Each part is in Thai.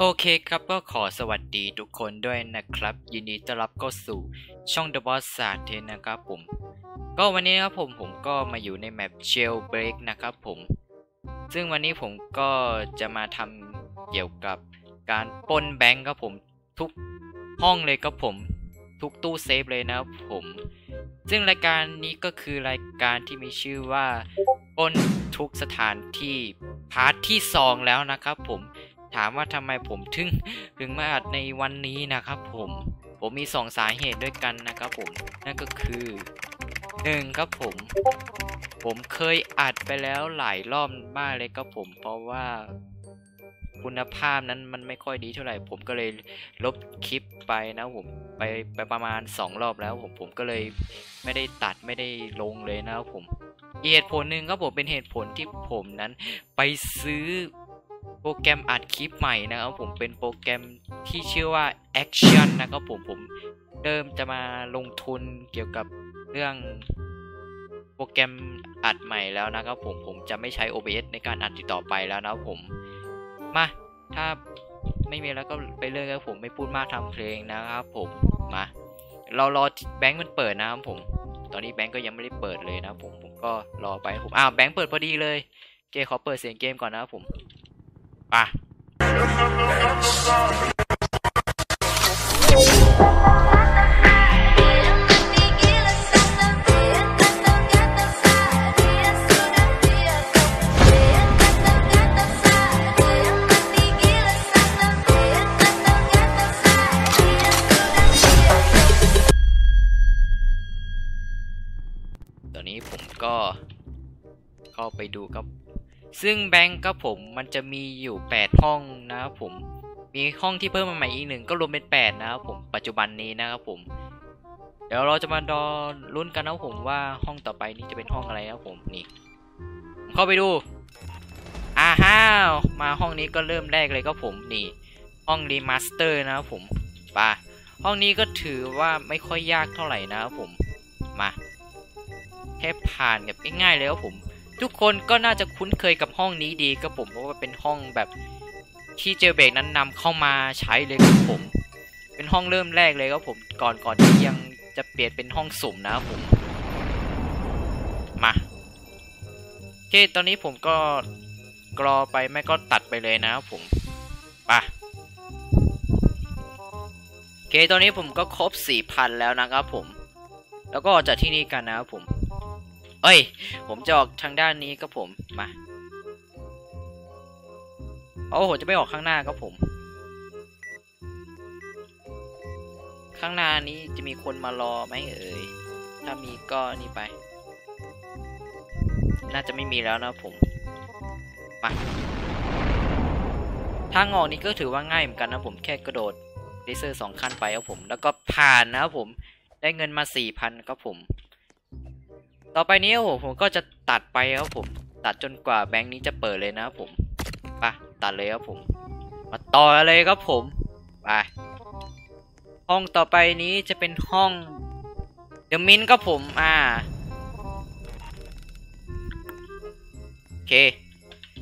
โอเคครับก็ขอสวัสดีทุกคนด้วยนะครับ ยินดีต้อนรับเข้าสู่ช่อง The Boss ศาสตร์เทนะครับผม ก็วันนี้นะครับผมผมก็มาอยู่ในแมป Jailbreak นะครับผม ซึ่งวันนี้ผมก็จะมาทำเกี่ยวกับการปล้นแบงก์ครับผมทุกห้องเลยครับผม ทุกตู้เซฟเลยนะครับผม ซึ่งรายการนี้ก็คือรายการที่มีชื่อว่าปล้นทุกสถานที่พาร์ทที่สองแล้วนะครับผม ถามว่าทำไมผมถึงถึงมาอัดในวันนี้นะครับผมผมมีสองสาเหตุด้วยกันนะครับผมนั่นก็คือหนึ่งครับผม ผมเคยอัดไปแล้วหลายรอบมากเลยครับผม เพราะว่าคุณภาพนั้นมันไม่ค่อยดีเท่าไหร่ ผมก็เลยลบคลิปไปนะผมไปไปประมาณสองรอบแล้ว ผมผมก็เลยไม่ได้ตัดไม่ได้ลงเลยนะครับผมเหตุผลหนึ่งครับผมเป็นเหตุผลที่ผมนั้นไปซื้อ รแกรมอัดคลิปใหม่นะครับผมเป็นโปรแกรมที่ชื่อว่า Action นะครับผมผมเริ่มจะมาลงทุนเกี่ยวกับเรื่องโปรแกรมอัดใหม่แล้วนะครับผมผมจะไม่ใช้ OBS ในการอัดติดต่อไปแล้วนะครับผมมาถ้าไม่มีแล้วก็ไปเรื่อยครับผมไม่พูดมากทำเพลงนะครับผมมาเรารอแบงค์มันเปิดนะครับผม ตอนนี้แบงค์ก็ยังไม่ได้เปิดเลยนะครับผมผมก็รอไปผมอ้าวแบงค์เปิดพอดีเลยเกขอเปิดเสียงเกมก่อนนะครับผม ปตอนนี้ผมก็เข้าไปดูครับ ซึ่งแบงก์ครับผมมันจะมีอยู่ 8 ห้องนะครับผม มีห้องที่เพิ่มมาใหม่อีกหนึ่งก็รวมเป็น 8 นะครับผมปัจจุบันนี้นะครับผม เดี๋ยวเราจะมารอลุ้นกันนะผมว่าห้องต่อไปนี้จะเป็นห้องอะไรนะผมนี่ผมเข้าไปดูอ้าฮ่าวมาห้องนี้ก็เริ่มแรกเลยครับผมนี่ ห้อง Remaster นะครับผมป่ะห้องนี้ก็ถือว่าไม่ค่อยยากเท่าไหร่นะครับผมมาแค่ผ่านแบบง่ายๆเลยครับผม ทุกคนก็น่าจะคุ้นเคยกับห้องนี้ดีครับผมเพราะว่าเป็นห้องแบบที่เจอเบรกนั้นนำเข้ามาใช้เลยครับผม เป็นห้องเริ่มแรกเลยครับผมก่อนก่อนที่ยังจะเปลี่ยนเป็นห้องสุ่มนะครับผมมาโอเคตอนนี้ผมก็กรอไปไม่ก็ตัดไปเลยนะครับผมไปโอเคตอนนี้ผมก็ครบ4,000แล้วนะครับผม แล้วก็ออกจากที่นี่กันนะครับผม เอ้ย ผมจะออกทางด้านนี้ครับผมมาโอ้โหจะไม่ออกข้างหน้าครับผม ข้างหน้านี้จะมีคนมารอไหมเอ่ยถ้ามีก็นี่ไป น่าจะไม่มีแล้วนะผมมาทางออกนี้ก็ถือว่าง่ายเหมือนกันนะผมแค่กระโดดเลเซอร์สองขั้นไปครับผม แล้วก็ผ่านนะครับผม ได้เงินมาสี่พันครับผม ต่อไปนี้โอ้โหผมก็จะตัดไปครับผม ตัดจนกว่าแบงค์นี้จะเปิดเลยนะครับผมไปตัดเลยครับผม มาต่อเลยครับผมไปห้องต่อไปนี้จะเป็นห้องเดอะมินครับผมอ่าโอเค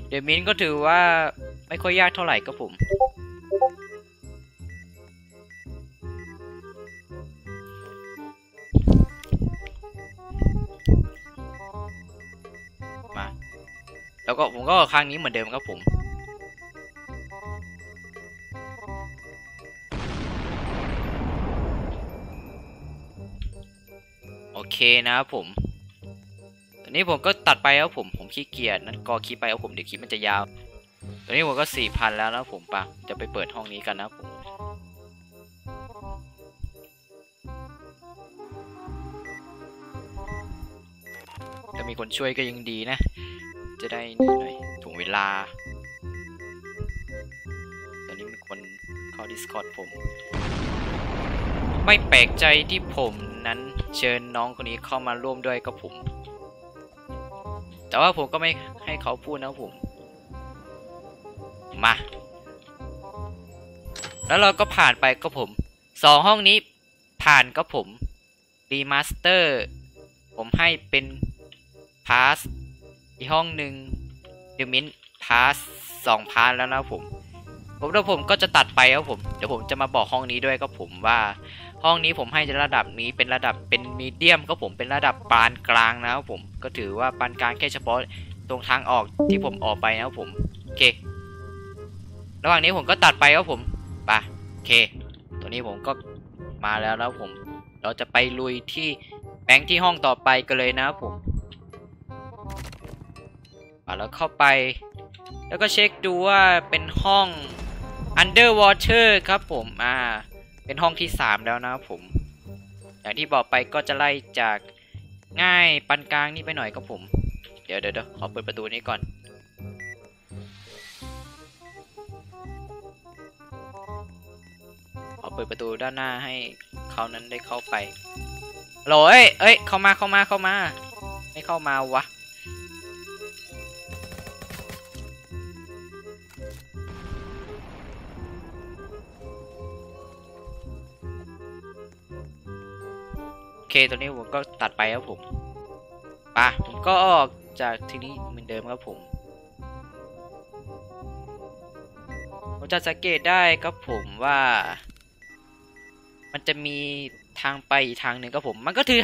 เดอะมินก็ถือว่าไม่ค่อยยากเท่าไหร่ครับผม แล้วก็ผมก็ครั้งนี้เหมือนเดิมครับผม โอเคนะครับผม ตอนนี้ผมก็ตัดไปครับผม ผมขี้เกียจนั้นก็คลิปไปครับผมเดี๋ยวคลิปมันจะยาว ตอนนี้ผมก็สี่พันแล้วนะผมปะจะไปเปิดห้องนี้กันนะผมถ้ามีคนช่วยก็ยังดีนะ จะได้นี่หน่อยถ่วงเวลา ตอนนี้มีคนเข้า Discord ผม ไม่แปลกใจที่ผมนั้นเชิญน้องคนนี้เข้ามาร่วมด้วยกับผม แต่ว่าผมก็ไม่ให้เขาพูดนะผม มา แล้วเราก็ผ่านไปก็ผม สองห้องนี้ผ่านก็ผมรีมาสเตอร์ ผมให้เป็นพาส อีกห้องหนึ่งเดมินพาสสองพาสแล้วนะผมผมเดี๋ยวผมก็จะตัดไปครับผมเดี๋ยวผมจะมาบอกห้องนี้ด้วยครับผมว่า ห้องนี้ผมให้ระดับนี้เป็นระดับเป็นมีเดียมครับผมเป็นระดับปานกลางนะครับผมก็ถือว่าปานกลางแค่เฉพาะตรงทางออกที่ผมออกไปนะครับผมโอเค ระหว่างนี้ผมก็ตัดไปครับผมไปโอเค ตัวนี้ผมก็มาแล้วแล้วผม เราจะไปลุยที่แบงค์ที่ห้องต่อไปกันเลยนะครับผม อะแล้วเข้าไป แล้วก็เช็คดูว่าเป็นห้อง underwater ครับผมอ่าเป็นห้องที่ 3 แล้วนะครับผม อย่างที่บอกไปก็จะไล่จากง่ายปานกลางนี่ไปหน่อยครับผม เดี๋ยวเดี๋ยวเดี๋ยวขอเปิดประตูนี้ก่อน ขอเปิดประตูด้านหน้าให้เขานั้นได้เข้าไปโหลเอ้ยเอ้ย เข้ามาเข้ามาเข้ามา ไม่เข้ามาวะ เคตัวนี้ผมก็ตัดไปครับผมปะผมก็ออกจากที่นี้เหมือนเดิมครับผมผมจะสังเกตได้ครับผมว่า มันจะมีทางไปอีกทางหนึ่งครับผม มันก็คือ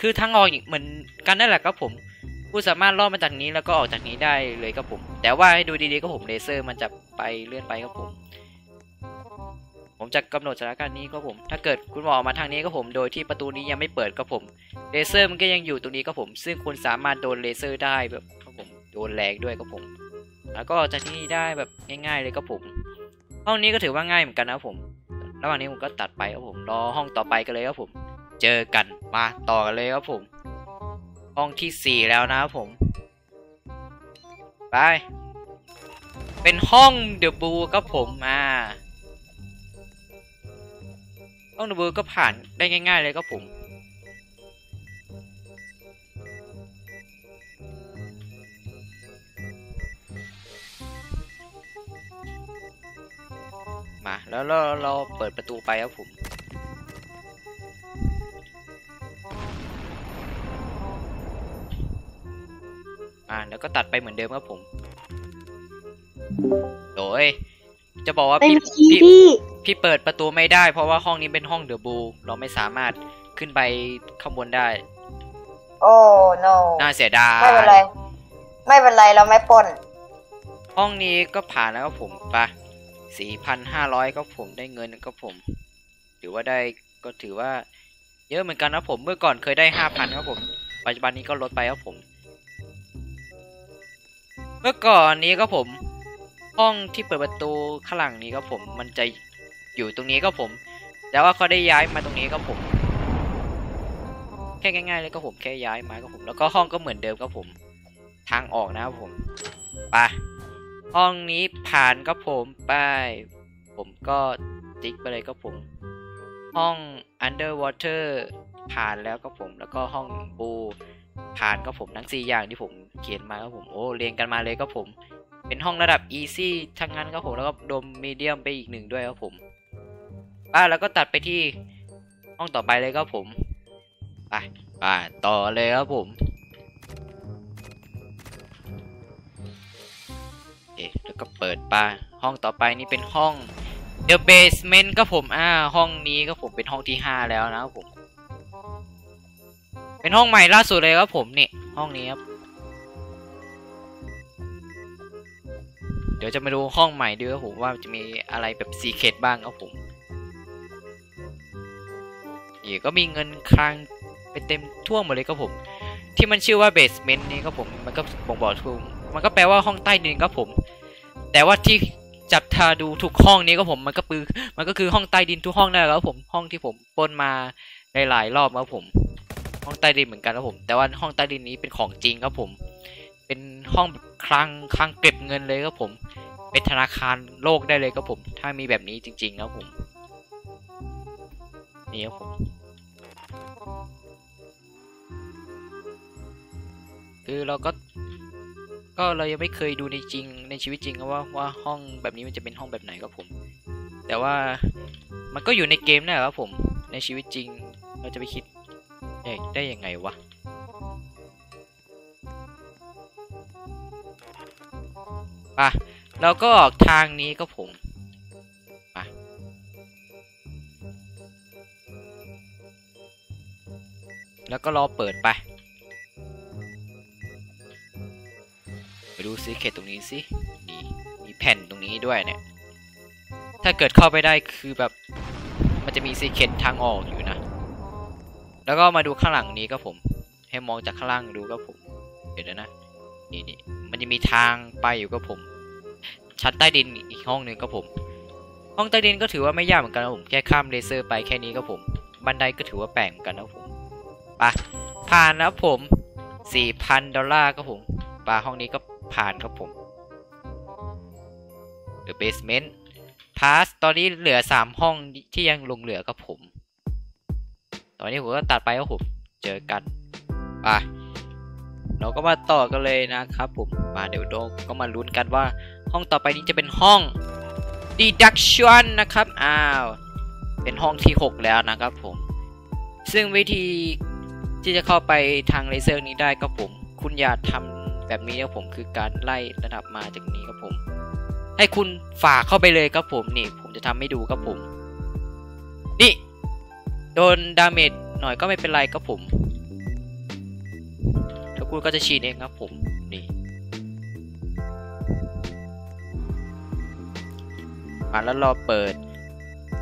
คือทางออกอีกเหมือนกันนั่นแหละครับผมผู้สามารถลอดมาจากนี้แล้วก็ออกจากนี้ได้เลยครับผม แต่ว่าให้ดูดีๆครับผมเลเซอร์มันจะไปเลื่อนไปครับผม ผมจะกำหนดสถานการณ์นี้ครับผม ถ้าเกิดคุณมาออกมาทางนี้ครับผม โดยที่ประตูนี้ยังไม่เปิดครับผม เลเซอร์มันก็ยังอยู่ตรงนี้ครับผม ซึ่งคุณสามารถโดนเลเซอร์ได้แบบครับผม โดนแรงด้วยครับผม แล้วก็จากที่นี่ได้แบบง่าย ๆ เลยครับผม ห้องนี้ก็ถือว่าง่ายเหมือนกันนะผม ระหว่างนี้ผมก็ตัดไปครับผม รอห้องต่อไปกันเลยครับผม เจอกัน มาต่อกันเลยครับผม ห้องที่สี่แล้วนะครับผม ไป เป็นห้องเดอะบูครับผม อ่า องเดอะบูก็ผ่านได้ง่าย ๆ เลยครับผม มาแล้วเราเราเปิดประตูไปครับผมอ่าแล้วก็ตัดไปเหมือนเดิมครับผม โดย จะบอกว่าเป็นพี่คีพี่ พี่เปิดประตูไม่ได้ เพราะว่าห้องนี้เป็นห้องเดอะบู เราไม่สามารถขึ้นไปข้างบนได้ โอ้ no น่าเสียดายไม่เป็นไร ไม่เป็นไรเราไม่ปล้น ห้องนี้ก็ผ่านแล้วครับผมปะสี่พันห้าร้อยก็ผมได้เงินก็ผมถือว่าได้ก็ถือว่า เยอะเหมือนกันนะผมเมื่อก่อนเคยได้ห้าพันครับผม ปัจจุบันนี้ก็ลดไปครับผม เมื่อก่อนนี้ก็ผม ห้องที่เปิดประตูข้างหลังนี้ก็ผม มันจะ อยู่ตรงนี้ก็ผมแต่ว่าเขาได้ย้ายมาตรงนี้ก็ผม แค่ง่ายๆเลยก็ผมแค่ย้ายมาก็ผม แล้วก็ห้องก็เหมือนเดิมก็ผม ทางออกนะครับผมไปห้องนี้ผ่านก็ผมไปผมก็ติ๊กไปเลยก็ผม ห้อง underwater ผ่านแล้วก็ผม แล้วก็ห้องบูผ่านก็ผมทั้งสี่อย่างที่ผมเขียนมาก็ผมโอ้เรียงกันมาเลยก็ผม เป็นห้องระดับ easy ทั้งนั้นก็ผมแล้วก็ดม medium ไปอีกหนึ่งด้วยครับผม ป้าแล้วก็ตัดไปที่ห้องต่อไปเลยครับผมไปไปต่อเลยครับผมเอ๊ะแล้วก็เปิดป้าห้องต่อไปนี่เป็นห้อง The Basement ก็ผมอ่าห้องนี้ก็ผมเป็นห้องที่ห้าแล้วนะครับผม เป็นห้องใหม่ล่าสุดเลยครับผมนี่ห้องนี้ครับเดี๋ยวจะมาดูห้องใหม่ด้วยครับผมว่าจะมีอะไรแบบซีเคดบ้างครับผม นี่ก็มีเงินคลังไปเต็มทั่วหมดเลยครับผม ที่มันชื่อว่าเบสเมนต์นี่ครับผมมันก็บ่งบอกถูกมันก็แปลว่าห้องใต้ดินครับผม แต่ว่าที่จับทาดูทุกห้องนี้ก็ผมมันก็ปือมันก็คือห้องใต้ดินทุกห้องนั่นแหละครับผมห้องที่ผมปล้นมาหลายๆรอบครับผม ห้องใต้ดินเหมือนกันครับผม แต่ว่าห้องใต้ดินนี้เป็นของจริงครับผม เป็นห้องคลังคลังเก็บเงินเลยครับผม เป็นธนาคารโลกได้เลยครับผม ถ้ามีแบบนี้จริงๆครับผมนี่ครับผม คือเราก็ ก็เรายังไม่เคยดูในจริงในชีวิตจริงว่าว่าห้องแบบนี้มันจะเป็นห้องแบบไหนครับผม แต่ว่ามันก็อยู่ในเกมนี่แหละครับผมในชีวิตจริง เราจะไปคิดได้ยังไงวะปะเราก็ออกทางนี้ก็ผมปะแล้วก็รอเปิดไป ดูซีเคตตรงนี้สินี่มีแผ่นตรงนี้ด้วยเนี่ย ถ้าเกิดเข้าไปได้คือแบบ มันจะมีซีเคตทางออกอยู่นะ แล้วก็มาดูข้างหลังนี้ก็ผม ให้มองจากข้างล่างดูก็ผมเดี๋ยวนะนี่นี่มันจะมีทางไปอยู่ก็ผม ชั้นใต้ดินอีกห้องหนึ่งก็ผม ห้องใต้ดินก็ถือว่าไม่ยากเหมือนกันนะผมแค่ข้ามเลเซอร์ไปแค่นี้ก็ผม บันไดก็ถือว่าแปลกเหมือนกันนะผมไปผ่านแล้วผม4,000ดอลลาร์ก็ผมปาห้องนี้ก็ ผ่านครับผม The Basement Pass ตอนนี้เหลือ 3 ห้องที่ยังลงเหลือครับผม ตอนนี้ผมก็ตัดไปครับผม เจอกันไปเราก็มาต่อกันเลยนะครับผม มาเดี๋ยวโดก็มาลุ้นกันว่าห้องต่อไปนี้จะเป็นห้อง deduction นะครับ อ้าว เป็นห้องที่ 6 แล้วนะครับผม ซึ่งวิธีที่จะเข้าไปทางเลเซอร์นี้ได้ก็ผม คุณอย่าทำ แบบนี้ครับผมคือการไล่ระดับมาจากนี้ครับผม ให้คุณฝ่าเข้าไปเลยครับผมนี่ ผมจะทำให้ดูครับผม นี่ โดนดาเมจหน่อยก็ไม่เป็นไรครับผมแล้วคุณก็จะชีนเองครับผมนี่มาแล้วรอเปิด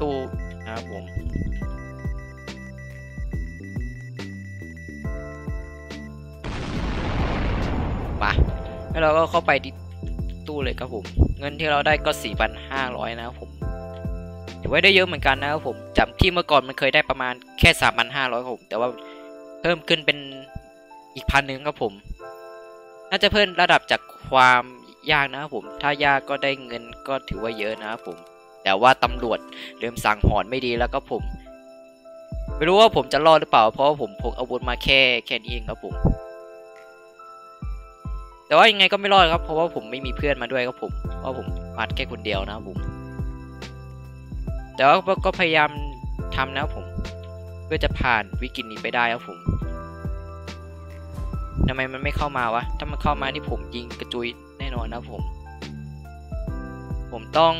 ตู้นะครับผม แล้วเราก็เข้าไปที่ตู้เลยครับผม เงินที่เราได้ก็ 4,500 นะครับผมถือว่าได้เยอะเหมือนกันนะครับผมจากที่เมื่อก่อนมันเคยได้ประมาณแค่ 3,500ครับผม แต่ว่าเพิ่มขึ้นเป็นอีกพันหนึ่งครับผม น่าจะเพิ่มระดับจากความยากนะครับผม ถ้ายากก็ได้เงินก็ถือว่าเยอะนะครับผม แต่ว่าตำรวจเริ่มสั่งหอนไม่ดีแล้วก็ผม ไม่รู้ว่าผมจะรอดหรือเปล่า เพราะผมพกอาวุธมาแค่แค่นี้เองครับผม แต่ว่ายังไงก็ไม่รอดครับ เพราะว่าผมไม่มีเพื่อนมาด้วยครับผมเพราะผมอัดแค่คนเดียวนะครับผม แต่ว่าก็พยายามทำนะครับผม เพื่อจะผ่านวิกฤตนี้ไปได้ครับผมทำไมมันไม่เข้ามาวะ ถ้ามันเข้ามาที่ผมยิงกระจุยแน่นอนนะครับผม ผมต้อง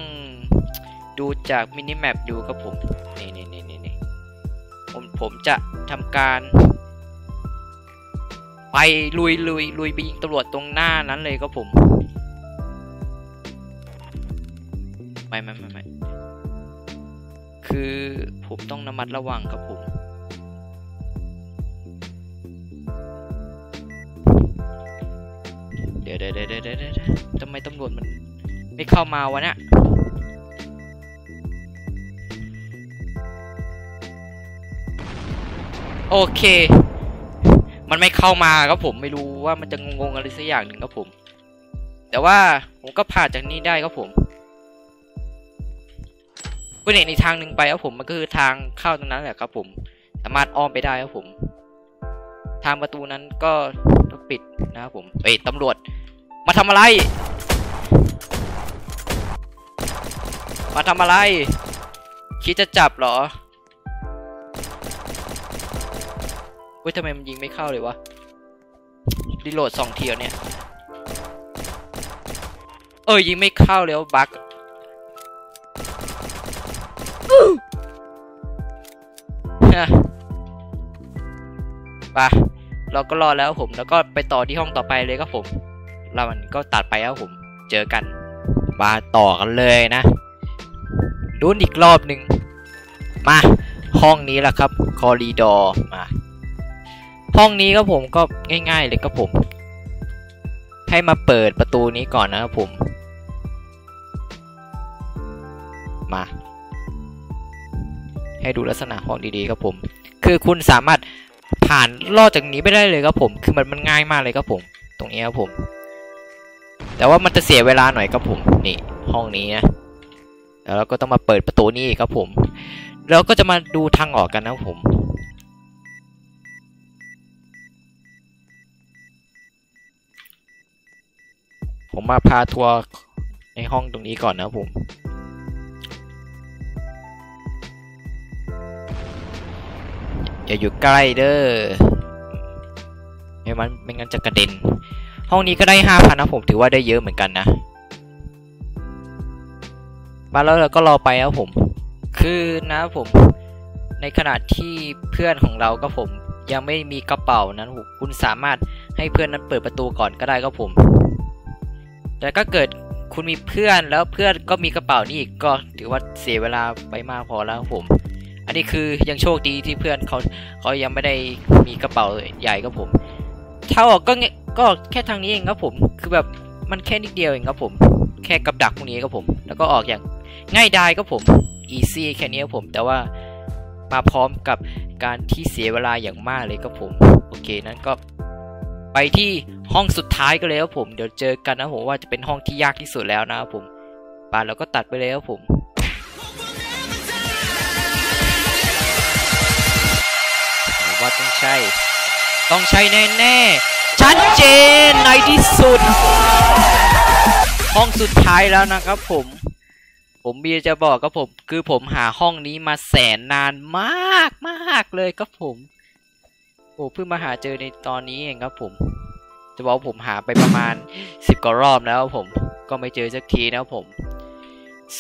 ดูจากมินิแมปดูครับผม นี่นี่นี่นี่ผมผมจะทำการ ไปลุยลุยลุยไปยิงตำรวจตรงหน้านั้นเลยครับผมไม่ไม่ไม่ไม่คือผมต้องระมัดระวังครับผม เดี๋ยวเดี๋ยวเดี๋ยวเดี๋ยวทำไมตำรวจมันไม่เข้ามาวะเนี่ยโอเค มันไม่เข้ามาครับผมไม่รู้ว่ามันจะงงๆอะไรสักอย่างหนึ่งครับผม แต่ว่าผมก็ผ่านจากนี้ได้ครับผมก็เนี่ยในทางหนึ่งไปครับผมมันก็คือทางเข้าตรงนั้นแหละครับผม สามารถอ้อมไปได้ครับผม ทางประตูนั้นก็ปิดนะครับผมเอ้ยตำรวจ มาทำอะไร มาทำอะไร คิดจะจับเหรอ เว้ยทำไมมันยิงไม่เข้าเลยวะรีโหลดสองเทีแล้วเนี่ย เออยิงไม่เข้าแล้วบั๊กไปเราก็รอแล้วผม แล้วก็ไปต่อที่ห้องต่อไปเลยครับผม เรามันก็ตัดไปครับผม เจอกันมาต่อกันเลยนะดูนอีกรอบหนึ่งมาห้องนี้แหละครับ Corridor มา ห้องนี้ก็ผมก็ง่ายๆเลยครับผม ให้มาเปิดประตูนี้ก่อนนะครับผม มา ให้ดูลักษณะห้องดีๆครับผม คือคุณสามารถผ่านลอดจากนี้ไปได้เลยครับผม คือมันมันง่ายมากเลยครับผม ตรงนี้ครับผม แต่ว่ามันจะเสียเวลาหน่อยครับผม นี่ ห้องนี้นะแล้วเราก็ต้องมาเปิดประตูนี้ครับผม แล้วก็จะมาดูทางออกกันนะครับผม ผมมาพาทัวร์ในห้องตรงนี้ก่อนนะผม อย่าอยู่ใกล้เด้อไม่มันไม่งั้นจะกระเด็น ห้องนี้ก็ได้ห้าพันนะผมถือว่าได้เยอะเหมือนกันนะมาแล้วเราก็รอไปครับผม คือนะผมในขณะที่เพื่อนของเราก็ผมยังไม่มีกระเป๋านั้นคุณสามารถให้เพื่อนนั้นเปิดประตูก่อนก็ได้ครับผม แต่ก็เกิดคุณมีเพื่อนแล้วเพื่อนก็มีกระเป๋านี่อีกก็ถือว่าเสียเวลาไปมากพอแล้วผม อันนี้คือยังโชคดีที่เพื่อนเขาเขายังไม่ได้มีกระเป๋าใหญ่ครับผมถ้าออกก็เงก็แค่ทางนี้เองครับผม คือแบบมันแค่นิดเดียวเองครับผม แค่กับดักพวกนี้ครับผม แล้วก็ออกอย่างง่ายดายครับผมอีซี่แค่นี้ครับผม แต่ว่ามาพร้อมกับการที่เสียเวลาอย่างมากเลยครับผม โอเคนั้นก็ไปที่ ห้องสุดท้ายก็เลยครับผม เดี๋ยวเจอกันนะผมว่าจะเป็นห้องที่ยากที่สุดแล้วนะครับผมป่าเราก็ตัดไปเลยครับผมว่าต้องใช่ ต้องใช่แน่ๆชัดเจนในที่สุด ห้องสุดท้ายแล้วนะครับผม ผมเบียร์จะบอกครับผม คือผมหาห้องนี้มาแสนนานมากมากเลยครับผม โอ้เพิ่งมาหาเจอในตอนนี้เองครับผม จะบอกผมหาไปประมาณสิบกว่ารอบแล้วผมก็ไม่เจอสักทีนะผม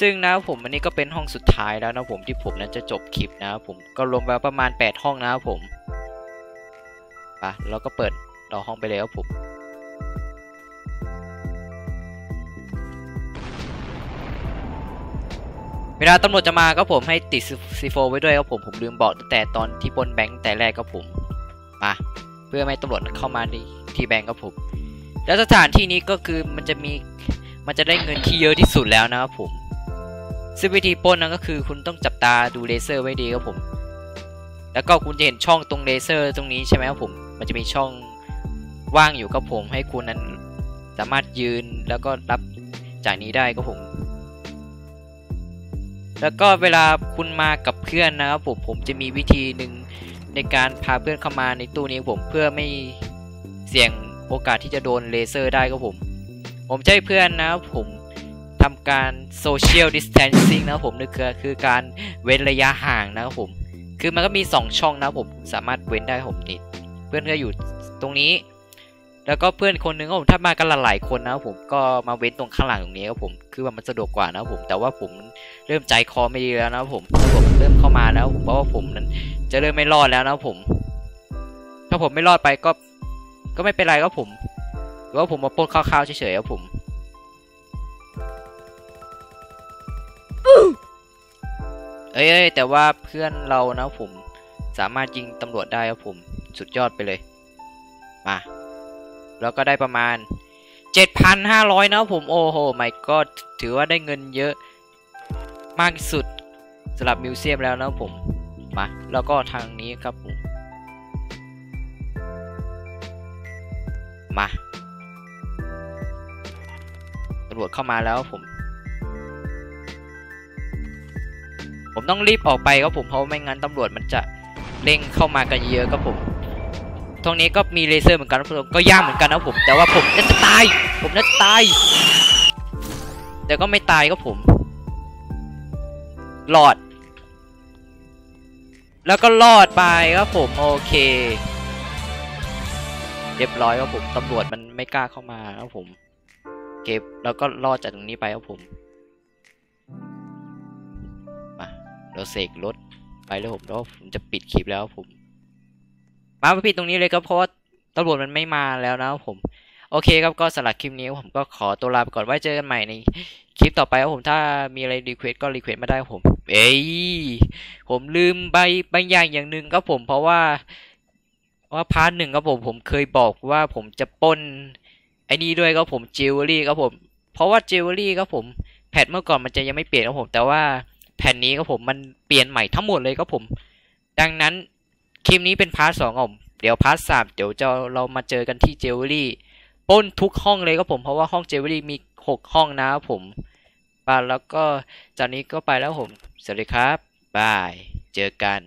ซึ่งนะผมอันนี้ก็เป็นห้องสุดท้ายแล้วนะผมที่ผมนั้นจะจบคลิปนะผมก็รวมไปประมาณ 8 ห้องนะผมปะเราก็เปิดรอห้องไปเลยครับผมเวลาตำรวจจะมาก็ผมให้ติดซีโฟไว้ด้วยครับผมผมลืมบอกตั้งแต่ตอนที่ปนแบงค์แต่แรกครับผม มา พื่อไม่ตำรวจเข้ามาในที่แบงค์ครับผม แล้วสถานที่นี้ก็คือมันจะมีมันจะได้เงินที่เยอะที่สุดแล้วนะครับผมซึ่งวิธีปล้นนั้นก็คือคุณต้องจับตาดูเลเซอร์ไว้ดีครับผม แล้วก็คุณจะเห็นช่องตรงเลเซอร์ตรงนี้ใช่ไหมครับผม มันจะมีช่องว่างอยู่ครับผม ให้คุณนั้นสามารถยืนแล้วก็รับจากนี้ได้ครับผม แล้วก็เวลาคุณมากับเพื่อนนะครับผมผมจะมีวิธีหนึ่ง ในการพาเพื่อนเข้ามาในตู้นี้ผมเพื่อไม่เสี่ยงโอกาสที่จะโดนเลเซอร์ได้ครับผม ผมใช้เพื่อนนะผมทำการ social distancing นะผมนี่คือคือการเว้นระยะห่างนะครับผม คือมันก็มี 2 ช่องนะผมสามารถเว้นได้ผมนี่เพื่อนก็อยู่ตรงนี้ แล้วก็เพื่อนคนหนึ่งครับผมถ้ามากันหลายๆคนนะผมก็มาเว้นตรงข้างหลังตรงนี้ครับผมคือว่ามันสะดวกกว่านะผมแต่ว่าผมเริ่มใจคอไม่ดีแล้วนะผมถ้าผมเริ่มเข้ามาแล้วผมเพราะว่าผมนั้น จะเริ่มไม่รอดแล้วนะผม ถ้าผมไม่รอดไปก็ ก็ไม่เป็นไรครับผมหรือว่าผมมาปล้นข้าวๆเฉยๆครับผมเอ้ยเอ้ยแต่ว่าเพื่อนเรานะผม สามารถยิงตำรวจได้ครับผม สุดยอดไปเลย มา แล้วก็ได้ประมาณ 7,500 นะครับผมโอ้โหไม่ก็ถือว่าได้เงินเยอะมากสุดสำหรับมิวเซียมแล้วนะผมมาแล้วก็ทางนี้ครับผมมาตำรวจเข้ามาแล้วผม ผมต้องรีบออกไปครับผมเพราะไม่งั้นตำรวจมันจะเร่งเข้ามากันเยอะครับผม ตรงนี้ก็มีเลเซอร์เหมือนกันครับผมก็ยากเหมือนกันนะผม แต่ว่าผมน่าจะตาย ผมน่าจะตาย แต่ก็ไม่ตายครับผม หลอด แล้วก็รอดไปครับผม โอเคเรียบร้อยครับผมตำรวจมันไม่กล้าเข้ามาครับผม เก็บแล้วก็รอดจากตรงนี้ไปครับผมมาเราเสกรถไปแล้วผมแล้วผมจะปิดคลิปแล้วครับผม มาไปปิดตรงนี้เลยครับเพราะว่าตำรวจมันไม่มาแล้วนะครับผม โอเคครับก็สำหรับคลิปนี้ผมก็ขอตัวลาไปก่อนไว้เจอกันใหม่ในคลิปต่อไปครับผมถ้ามีอะไร request ก็ request มาได้ผม เอ้ยผมลืมไปบางอย่างอย่างหนึ่งครับผมเพราะว่าว่า part หนึ่งครับผมผมเคยบอกว่าผมจะปล้นไอ้นี่ด้วยครับผมจิวเวลรี่ครับผม เพราะว่าจิวเวลรี่ครับผมpatch เมื่อก่อนมันจะยังไม่เปลี่ยนครับผม แต่ว่าแผ่นนี้ครับผมมันเปลี่ยนใหม่ทั้งหมดเลยครับผม ดังนั้น คลิปนี้เป็น part สองครับผมเดี๋ยว part สามเดี๋ยวจะเรามาเจอกันที่เจวเวล้นทุกห้องเลยครับผมเพราะว่าห้องเจวเวลรี่มีหกห้องนะครับผมไปแล้วก็จากนี้ก็ไปแล้วผม สวัสดีครับ bye เจอกัน